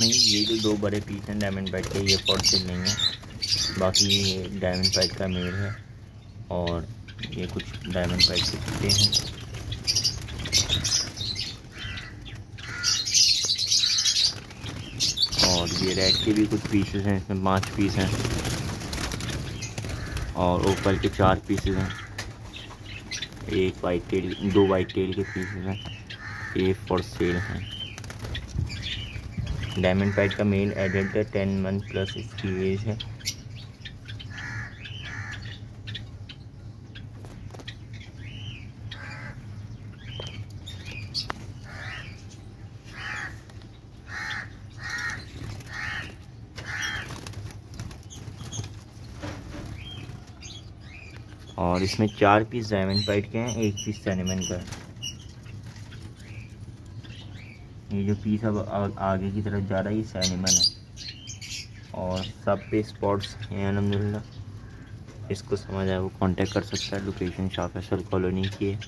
इसमें ये जो दो बड़े पीस हैं डायमंड पैड के, ये फॉर सेल नहीं है। बाकी ये डायमंड पैड का मेल है और ये कुछ डायमंड पैड के टुकड़े हैं। और ये रेड के भी कुछ पीसेस हैं, इसमें पाँच पीस हैं। और ऊपर के चार पीसेस हैं। एक वाइट टेल दो वाइट टेल के पीसेस हैं। ये फॉर सेल हैं। डायमंड पैड का मेल एडल्ट है टेन मंथ प्लस इसकी एज है। और इसमें चार पीस डायमंड पाइट के हैं, एक पीस सैनिमन का। ये जो पीस अब आगे की तरफ़ जा रहा है, ये सैनिमन है। और सब पे स्पॉट्स हैं अलहमदिल्ला। इसको समझ आए वो कांटेक्ट कर सकता है लोकेशन शाह फैसल कॉलोनी की है।